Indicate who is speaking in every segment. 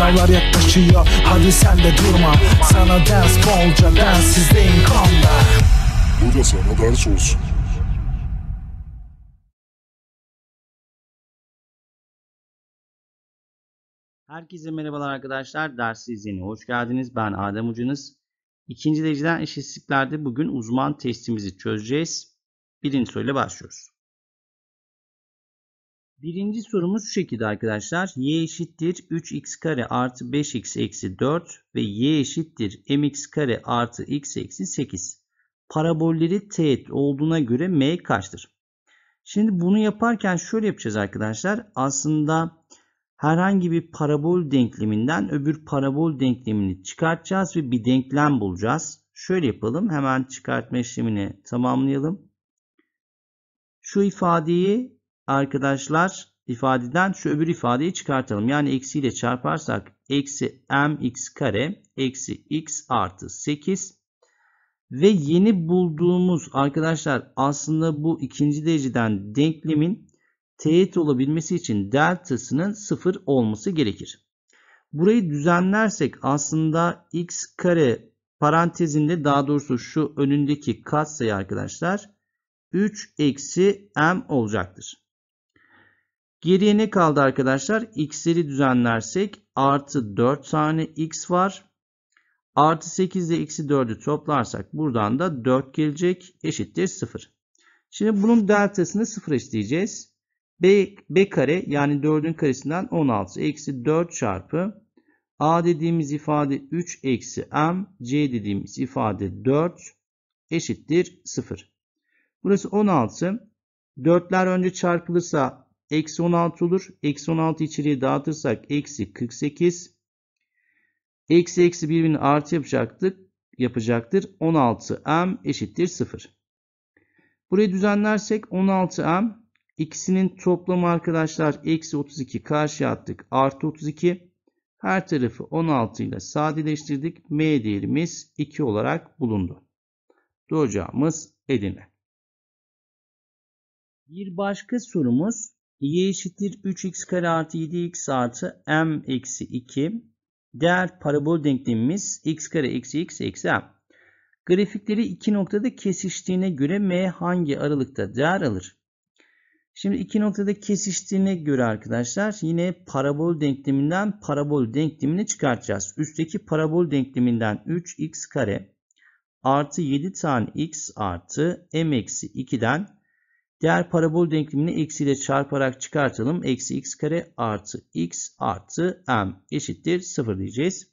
Speaker 1: Sınavlar yaklaşıyor hadi sen de durma Sana ders bolca densizdeyim comeback
Speaker 2: Bu da sana ders olsun.
Speaker 3: Herkese merhabalar arkadaşlar. Dersi izleyene hoş geldiniz. Ben Adem Ucunuz. İkinci dereceden eşitsizliklerde bugün uzman testimizi çözeceğiz. Birinci soruyla başlıyoruz. Birinci sorumuz şu şekilde arkadaşlar. y eşittir 3x kare artı 5x eksi 4 ve y eşittir mx kare artı x eksi 8. Parabolleri teğet olduğuna göre m kaçtır? Şimdi bunu yaparken şöyle yapacağız arkadaşlar. Aslında herhangi bir parabol denkleminden öbür parabol denklemini çıkartacağız ve bir denklem bulacağız. Şöyle yapalım. Hemen çıkartma işlemini tamamlayalım. Şu ifadeyi arkadaşlar ifadeden şu öbür ifadeyi çıkartalım. Yani eksiyle çarparsak eksi mx kare eksi x artı 8 ve yeni bulduğumuz arkadaşlar aslında bu ikinci dereceden denklemin teğet olabilmesi için deltasının 0 olması gerekir. Burayı düzenlersek aslında x kare parantezinde daha doğrusu şu önündeki katsayı arkadaşlar 3 eksi m olacaktır. Geriye ne kaldı arkadaşlar? X'leri düzenlersek artı 4 tane x var. Artı 8 ile eksi 4'ü toplarsak buradan da 4 gelecek eşittir 0. Şimdi bunun deltasını 0 eşitleyeceğiz. B, B kare yani 4'ün karesinden 16 eksi 4 çarpı A dediğimiz ifade 3 eksi M C dediğimiz ifade 4 eşittir 0. Burası 16. 4'ler önce çarpılırsa eksi 16 olur. Eksi 16 içeriye dağıtırsak eksi 48. Eksi eksi birbirini artı yapacaktık, yapacaktır. 16M eşittir 0. Burayı düzenlersek 16M ikisinin toplamı arkadaşlar eksi 32 karşıya attık. Artı 32. Her tarafı 16 ile sadeleştirdik. M değerimiz 2 olarak bulundu. Doğacağımız Edirne. Bir başka sorumuz y eşittir 3x kare artı 7x artı m eksi 2. Değer parabol denklemimiz x kare eksi x eksi m. Grafikleri iki noktada kesiştiğine göre m hangi aralıkta değer alır? Şimdi iki noktada kesiştiğine göre arkadaşlar yine parabol denkleminden parabol denklemini çıkartacağız. Üstteki parabol denkleminden 3x kare artı 7 tane x artı m eksi 2'den Diğer parabol denklemini eksiyle çarparak çıkartalım. Eksi x kare artı x artı m eşittir 0 diyeceğiz.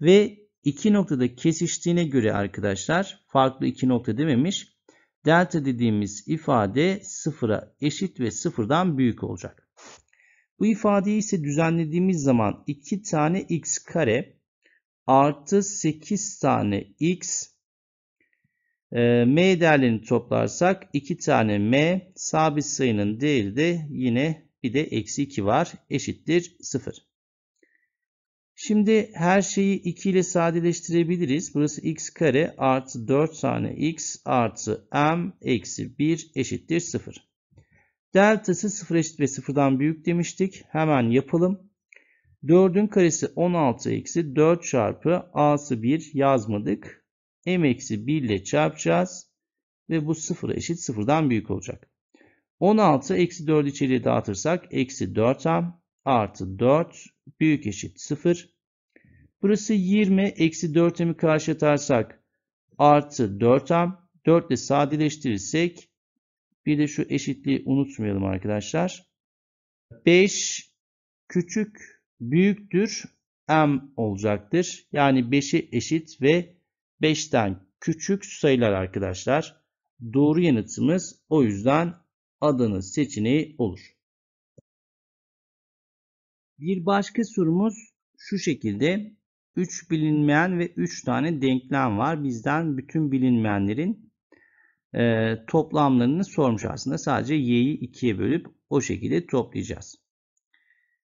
Speaker 3: Ve iki noktada kesiştiğine göre arkadaşlar farklı iki nokta dememiş. Delta dediğimiz ifade sıfıra eşit ve sıfırdan büyük olacak. Bu ifadeyi ise düzenlediğimiz zaman 2 tane x kare artı 8 tane x m değerlerini toplarsak 2 tane m sabit sayının değeri de yine bir de eksi 2 var eşittir 0. Şimdi her şeyi 2 ile sadeleştirebiliriz. Burası x kare artı 4 tane x artı m eksi 1 eşittir 0. Deltası 0 eşit ve 0'dan büyük demiştik. Hemen yapalım. 4'ün karesi 16 eksi 4 çarpı a'sı 1 yazmadık m eksi 1 ile çarpacağız. Ve bu 0'a eşit 0'dan büyük olacak. 16 eksi 4 içeriye dağıtırsak eksi 4m artı 4 büyük eşit 0. Burası 20 eksi 4m'i karşı atarsak artı 4m. 4 ile sadeleştirirsek bir de şu eşitliği unutmayalım arkadaşlar. 5 küçük büyüktür m olacaktır. Yani 5'e eşit ve 5'ten küçük sayılar arkadaşlar. Doğru yanıtımız o yüzden Adana seçeneği olur. Bir başka sorumuz şu şekilde. 3 bilinmeyen ve 3 tane denklem var. Bizden bütün bilinmeyenlerin e, toplamlarını sormuş aslında. Sadece y'yi 2'ye bölüp o şekilde toplayacağız.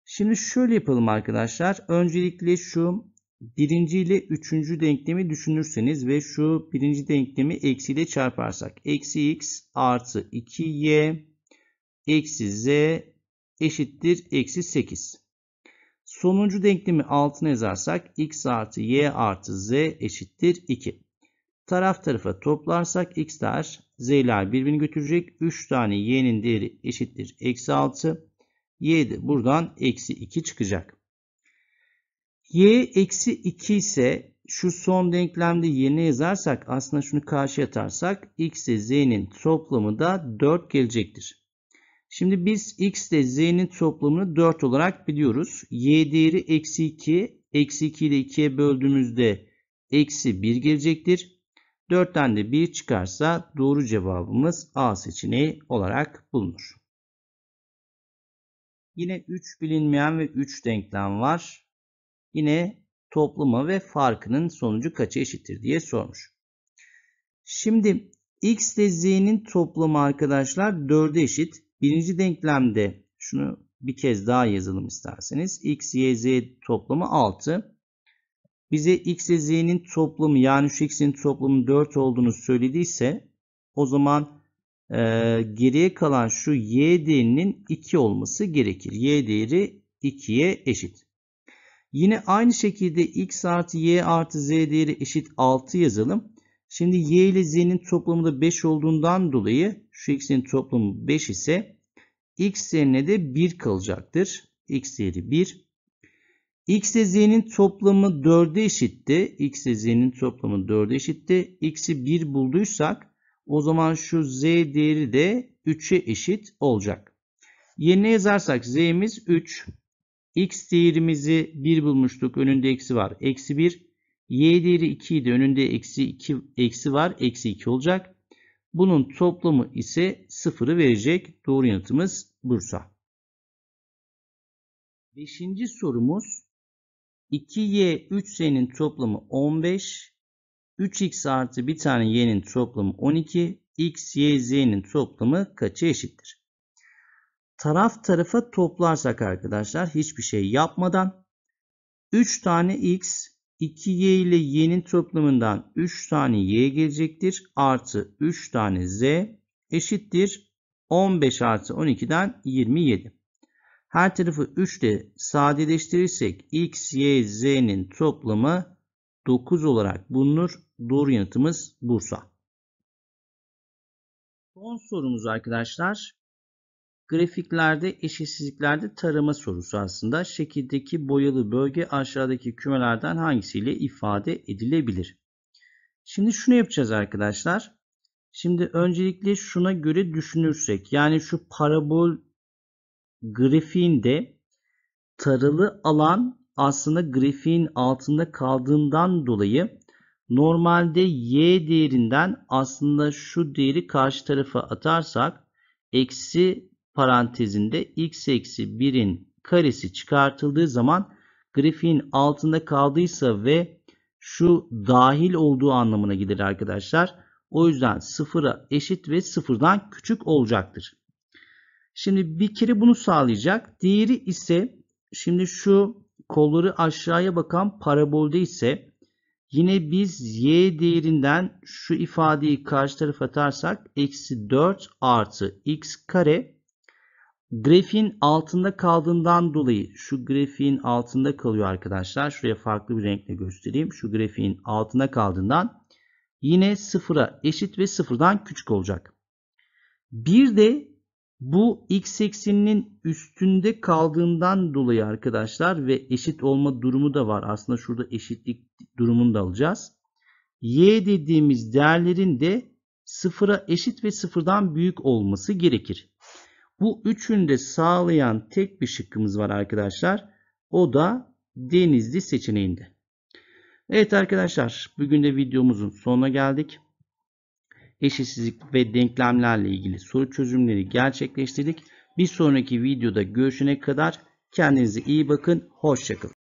Speaker 3: Şimdi şöyle yapalım arkadaşlar. Öncelikle şu birinci ile üçüncü denklemi düşünürseniz ve şu birinci denklemi eksiyle çarparsak. Eksi x artı 2y eksi z eşittir eksi 8. Sonuncu denklemi altına yazarsak x artı y artı z eşittir 2. Taraf tarafa toplarsak x'ler z'ler birbirini götürecek. 3 tane y'nin değeri eşittir. Eksi 6. y de buradan eksi 2 çıkacak. Y eksi 2 ise şu son denklemde yerine yazarsak aslında şunu karşıya atarsak x ile z'nin toplamı da 4 gelecektir. Şimdi biz x ile z'nin toplamını 4 olarak biliyoruz. y değeri eksi 2. Eksi 2 ile 2'ye böldüğümüzde eksi 1 gelecektir. 4'ten de 1 çıkarsa doğru cevabımız A seçeneği olarak bulunur. Yine 3 bilinmeyen ve 3 denklem var. Yine toplama ve farkının sonucu kaça eşittir diye sormuş. Şimdi x ile z'nin toplamı arkadaşlar 4'e eşit. Birinci denklemde şunu bir kez daha yazalım isterseniz. x, y, z toplamı 6. Bize x ile z'nin toplamı yani şu x'in toplamı 4 olduğunu söylediyse o zaman e, geriye kalan şu y değerinin 2 olması gerekir. y değeri 2'ye eşit. Yine aynı şekilde x artı y artı z değeri eşit 6 yazalım. Şimdi y ile z'nin toplamı da 5 olduğundan dolayı şu x'in toplamı 5 ise x yerine de 1 kalacaktır. x değeri 1. x ile z'nin toplamı 4'e eşitti. x ile z'nin toplamı 4'e eşitti. x'i 1 bulduysak o zaman şu z değeri de 3'e eşit olacak. Yerine yazarsak z'miz 3. x değerimizi 1 bulmuştuk. Önünde eksi var. Eksi 1. Y değeri 2 idi. Önünde eksi 2 eksi var. Eksi 2 olacak. Bunun toplamı ise 0'ı verecek. Doğru yanıtımız Bursa. Beşinci sorumuz 2y 3z'nin toplamı 15. 3x artı bir tane y'nin toplamı 12. x, y, z'nin toplamı kaça eşittir? Taraf tarafa toplarsak arkadaşlar hiçbir şey yapmadan 3 tane x 2y ile y'nin toplamından 3 tane y gelecektir. Artı 3 tane z eşittir. 15 artı 12'den 27. Her tarafı 3 ile sadeleştirirsek x, y, z'nin toplamı 9 olarak bulunur. Doğru yanıtımız Bursa. Son sorumuz arkadaşlar. Grafiklerde eşitsizliklerde tarama sorusu aslında. Şekildeki boyalı bölge aşağıdaki kümelerden hangisiyle ifade edilebilir? Şimdi şunu yapacağız arkadaşlar. Şimdi öncelikle şuna göre düşünürsek yani şu parabol grafiğinde taralı alan aslında grafiğin altında kaldığından dolayı normalde y değerinden aslında şu değeri karşı tarafa atarsak eksi parantezinde x eksi 1'in karesi çıkartıldığı zaman grafiğin altında kaldıysa ve şu dahil olduğu anlamına gelir arkadaşlar. O yüzden sıfıra eşit ve sıfırdan küçük olacaktır. Şimdi bir kere bunu sağlayacak. Diğeri ise şimdi şu kolları aşağıya bakan parabolde ise yine biz y değerinden şu ifadeyi karşı tarafa atarsak eksi 4 artı x kare grafiğin altında kaldığından dolayı şu grafiğin altında kalıyor arkadaşlar. Şuraya farklı bir renkle göstereyim. Şu grafiğin altında kaldığından yine sıfıra eşit ve sıfırdan küçük olacak. Bir de bu x ekseninin üstünde kaldığından dolayı arkadaşlar ve eşit olma durumu da var. Aslında şurada eşitlik durumunu da alacağız. Y dediğimiz değerlerin de sıfıra eşit ve sıfırdan büyük olması gerekir. Bu üçünü de sağlayan tek bir şıkkımız var arkadaşlar. O da Denizli seçeneğinde. Evet arkadaşlar bugün de videomuzun sonuna geldik. Eşitsizlik ve denklemlerle ilgili soru çözümleri gerçekleştirdik. Bir sonraki videoda görüşene kadar kendinize iyi bakın. Hoşçakalın.